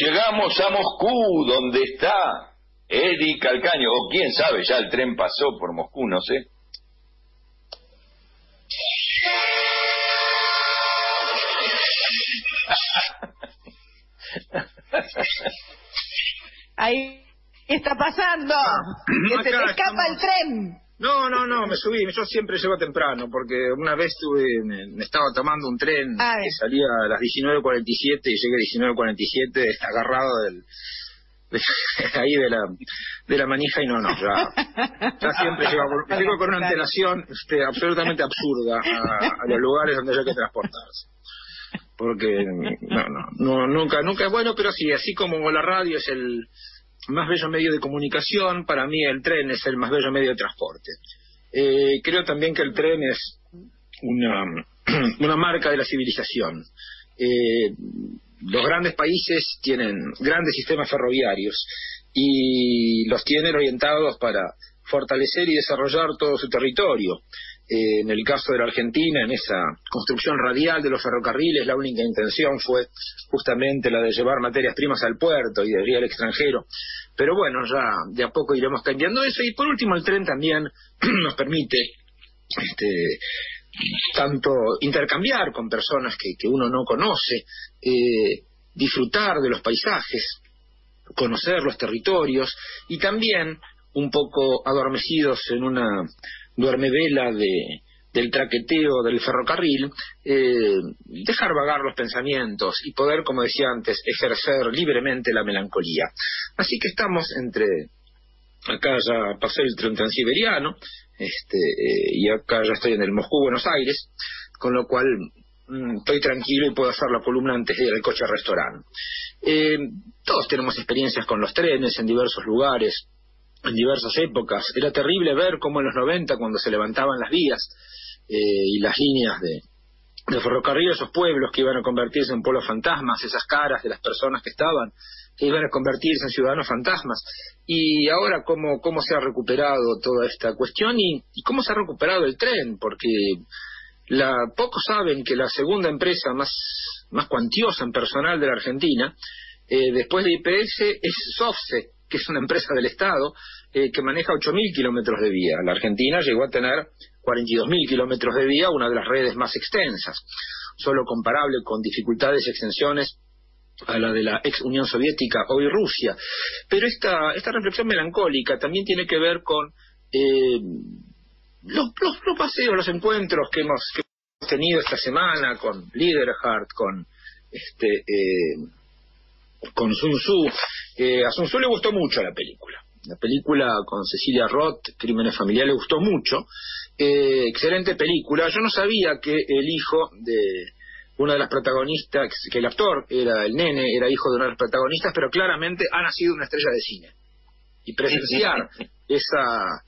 llegamos a Moscú, donde está Eddie Calcaño, o quién sabe, ya el tren pasó por Moscú, no sé. Ahí está pasando. Que se te escapa estamos. el tren. No, no, no, me subí. Yo siempre llego temprano, porque una vez tuve, me, me estaba tomando un tren A ver. que salía a las 19.47 y llegué a 19.47 agarrado del, de- ahí de la, de la manija y no, no, ya, ya siempre llego, con- llego con una antelación este, absolutamente absurda a, a los lugares donde hay que transportarse. Porque, no, no, no, nunca, nunca es bueno, pero sí, así como la radio es el más bello medio de comunicación, para mí el tren es el más bello medio de transporte. Eh, creo también que el tren es una, una marca de la civilización. Eh, los grandes países tienen grandes sistemas ferroviarios y los tienen orientados para fortalecer y desarrollar todo su territorio. Eh, en el caso de la Argentina, en esa construcción radial de los ferrocarriles, la única intención fue justamente la de llevar materias primas al puerto y de ir al extranjero. Pero bueno, ya de a poco iremos cambiando eso. Y por último, el tren también nos permite este, tanto intercambiar con personas que, uno no conoce, eh, disfrutar de los paisajes, conocer los territorios y también un poco adormecidos en una duermevela de, del traqueteo del ferrocarril, eh, dejar vagar los pensamientos y poder, como decía antes, ejercer libremente la melancolía. Así que estamos entre, acá ya pasé el tren transiberiano, este, eh, y acá ya estoy en el Moscú-Buenos Aires, con lo cual mm, estoy tranquilo y puedo hacer la columna antes de ir al coche al restaurante. Eh, todos tenemos experiencias con los trenes en diversos lugares, en diversas épocas. Era terrible ver cómo en los 90, cuando se levantaban las vías eh, y las líneas de, ferrocarril, esos pueblos que iban a convertirse en pueblos fantasmas, esas caras de las personas que estaban, que iban a convertirse en ciudadanos fantasmas. Y ahora cómo, cómo se ha recuperado toda esta cuestión y, y cómo se ha recuperado el tren, porque la, pocos saben que la segunda empresa más, más cuantiosa en personal de la Argentina, eh, después de IPS, es SOFSE, que es una empresa del Estado eh, que maneja 8.000 kilómetros de vía. La Argentina llegó a tener 42.000 kilómetros de vía, una de las redes más extensas, solo comparable con dificultades y extensiones a la de la ex Unión Soviética, hoy Rusia. Pero esta, esta reflexión melancólica también tiene que ver con eh, los, los, paseos, los encuentros que hemos, que hemos tenido esta semana con Liederhardt, con este eh, con Sun Tzu. Eh, a Sun Tzu le gustó mucho la película. La película con Cecilia Roth, Crímenes Familiares, le gustó mucho. Eh, excelente película. Yo no sabía que el hijo de una de las protagonistas, que el actor era el nene, era hijo de una de las protagonistas, pero claramente ha nacido una estrella de cine. Y presenciar esa,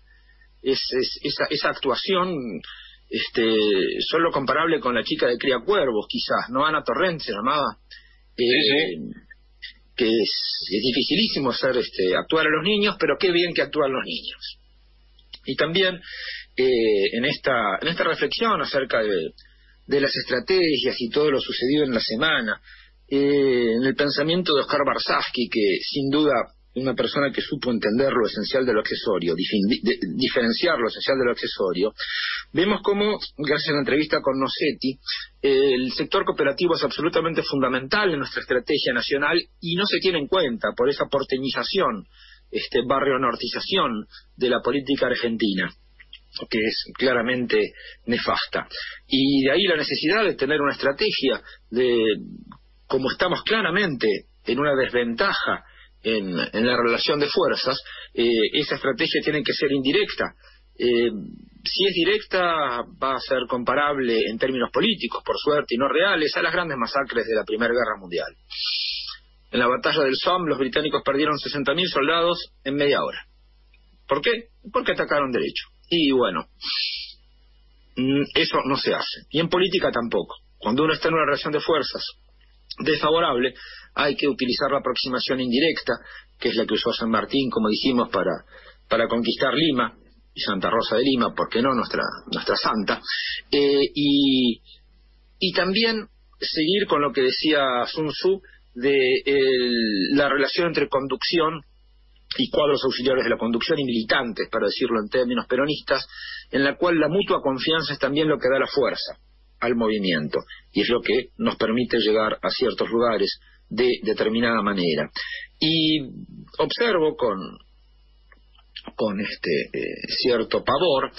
es, es- esa, esa actuación este, solo comparable con la chica de Cría Cuervos, quizás, ¿no? Ana Torrent se llamaba. Eh, que es, dificilísimo hacer este, actuar a los niños, pero qué bien que actúan los niños. Y también eh, en, esta, en esta reflexión acerca de, de las estrategias y todo lo sucedido en la semana, eh, en el pensamiento de Oscar Barsavsky, que sin duda una persona que supo entender lo esencial de lo accesorio, diferenciar lo esencial de lo accesorio, vemos cómo, gracias a la entrevista con Nocetti, el sector cooperativo es absolutamente fundamental en nuestra estrategia nacional y no se tiene en cuenta por esa porteñización, este barrio nortización de la política argentina que es claramente nefasta. Y de ahí la necesidad de tener una estrategia de, como estamos claramente en una desventaja en, la relación de fuerzas, eh, esa estrategia tiene que ser indirecta. Eh, si es directa, va a ser comparable en términos políticos, por suerte, y no reales, a las grandes masacres de la Primera Guerra Mundial. En la batalla del Somme, los británicos perdieron 60.000 soldados en media hora. ¿Por qué? Porque atacaron derecho. Y bueno, mm, eso no se hace. Y en política tampoco. Cuando uno está en una relación de fuerzas desfavorable, hay que utilizar la aproximación indirecta, que es la que usó San Martín, como dijimos, para, para conquistar Lima y Santa Rosa de Lima, porque no nuestra, nuestra santa, eh, y, y también seguir con lo que decía Sun Tzu de la relación entre conducción y cuadros auxiliares de la conducción y militantes, para decirlo en términos peronistas, en la cual la mutua confianza es también lo que da la fuerza al movimiento y es lo que nos permite llegar a ciertos lugares de determinada manera. Y observo con, con este eh, cierto pavor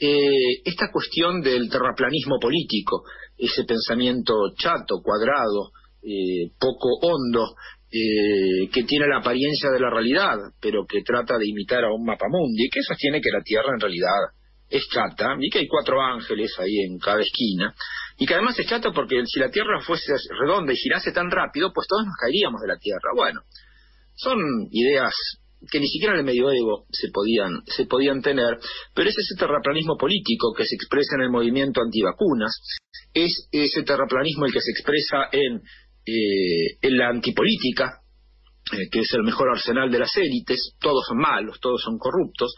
eh, esta cuestión del terraplanismo político, ese pensamiento chato, cuadrado, eh, poco hondo, que tiene la apariencia de la realidad, pero que trata de imitar a un mapamundi, que sostiene que la Tierra en realidad es chata y que hay cuatro ángeles ahí en cada esquina y que además es chata porque si la Tierra fuese redonda y girase tan rápido, pues todos nos caeríamos de la Tierra. Bueno, son ideas que ni siquiera en el medioevo se podían, se podían tener, pero es ese terraplanismo político que se expresa en el movimiento antivacunas, es ese terraplanismo el que se expresa en, eh, en la antipolítica, eh, que es el mejor arsenal de las élites, todos son malos, todos son corruptos,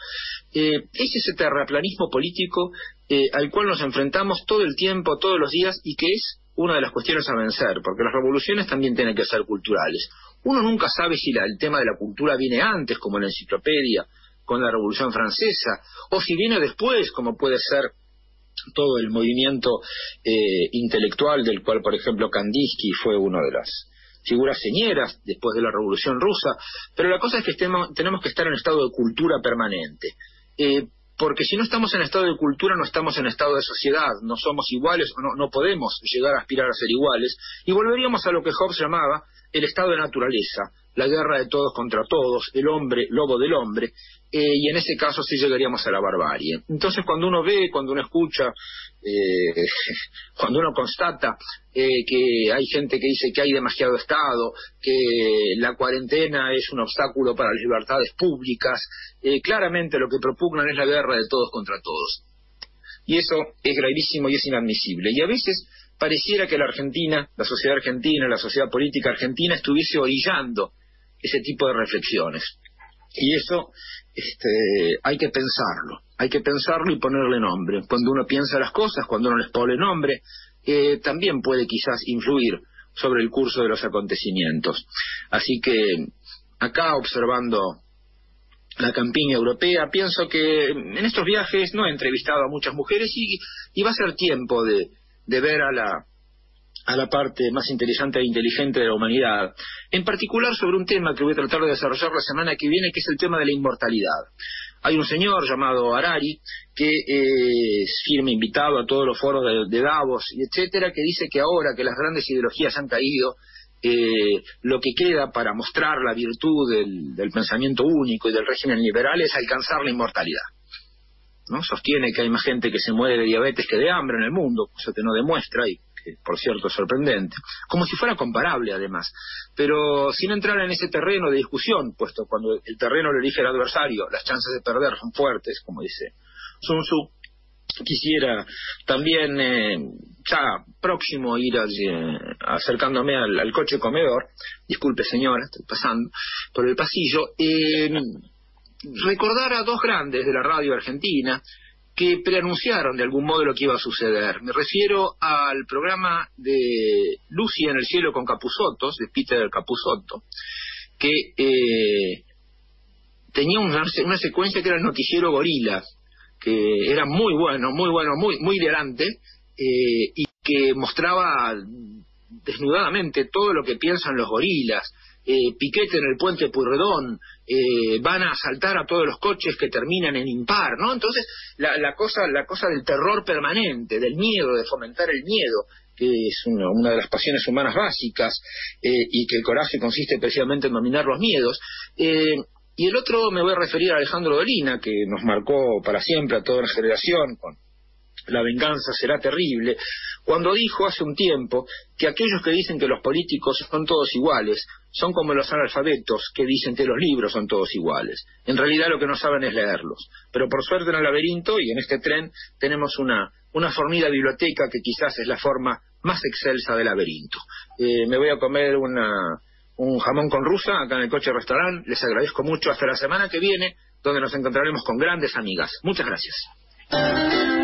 eh, es ese terraplanismo político eh, al cual nos enfrentamos todo el tiempo, todos los días, y que es una de las cuestiones a vencer, porque las revoluciones también tienen que ser culturales. Uno nunca sabe si el tema de la cultura viene antes, como en la enciclopedia, con la Revolución Francesa, o si viene después, como puede ser todo el movimiento intelectual del cual, por ejemplo, Kandinsky fue uno de las figuras señeras después de la Revolución Rusa, pero la cosa es que tenemos que estar en estado de cultura permanente. Eh, porque si no estamos en estado de cultura, no estamos en estado de sociedad, no somos iguales no, no podemos llegar a aspirar a ser iguales, y volveríamos a lo que Hobbes llamaba el estado de naturaleza, la guerra de todos contra todos, el hombre, lobo del hombre, eh, y en ese caso sí llegaríamos a la barbarie. Entonces cuando uno ve, cuando uno escucha, eh, cuando uno constata eh, que hay gente que dice que hay demasiado Estado, que la cuarentena es un obstáculo para las libertades públicas, claramente lo que propugnan es la guerra de todos contra todos. Y eso es gravísimo y es inadmisible. Y a veces pareciera que la Argentina, la sociedad argentina, la sociedad política argentina estuviese orillando ese tipo de reflexiones. Y eso este, hay que pensarlo, hay que pensarlo y ponerle nombre. Cuando uno piensa las cosas, cuando uno les pone nombre, eh, también puede quizás influir sobre el curso de los acontecimientos. Así que acá observando la campiña europea, pienso que en estos viajes no he entrevistado a muchas mujeres y, va a ser tiempo de ver a la, a la parte más interesante e inteligente de la humanidad, en particular sobre un tema que voy a tratar de desarrollar la semana que viene, que es el tema de la inmortalidad. Hay un señor llamado Harari que eh, es firme invitado a todos los foros de, Davos y etcétera, que dice que ahora que las grandes ideologías han caído, eh, lo que queda para mostrar la virtud del, pensamiento único y del régimen liberal es alcanzar la inmortalidad. ¿no? Sostiene que hay más gente que se muere de diabetes que de hambre en el mundo, cosa que no demuestra y por cierto sorprendente, como si fuera comparable además, pero sin entrar en ese terreno de discusión, puesto cuando el terreno lo elige el adversario, las chances de perder son fuertes, como dice Sun Tzu, quisiera también eh, ya próximo ir eh, acercándome al, coche comedor, disculpe señora, estoy pasando por el pasillo, eh, recordar a dos grandes de la radio argentina, que preanunciaron de algún modo lo que iba a suceder. Me refiero al programa de Lucy en el cielo con Capuzotos, de Peter Capuzotto, que eh, tenía una, secuencia que era el noticiero Gorila, que era muy bueno, muy bueno, muy, muy delante, eh, y que mostraba desnudadamente todo lo que piensan los gorilas, eh, piquete en el puente Purredón, eh, van a asaltar a todos los coches que terminan en impar, ¿no? Entonces, la, cosa, la cosa del terror permanente, del miedo, de fomentar el miedo, que es una, de las pasiones humanas básicas, eh, y que el coraje consiste precisamente en dominar los miedos. y el otro me voy a referir a Alejandro Dolina, que nos marcó para siempre a toda la generación con la venganza será terrible, cuando dijo hace un tiempo que aquellos que dicen que los políticos son todos iguales son como los analfabetos que dicen que los libros son todos iguales. En realidad lo que no saben es leerlos. Pero por suerte en el laberinto y en este tren tenemos una, una biblioteca que quizás es la forma más excelsa del laberinto. Eh, me voy a comer una, un jamón con rusa acá en el coche restaurante. Les agradezco mucho. Hasta la semana que viene, donde nos encontraremos con grandes amigas. Muchas gracias.